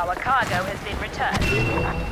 Our cargo has been returned.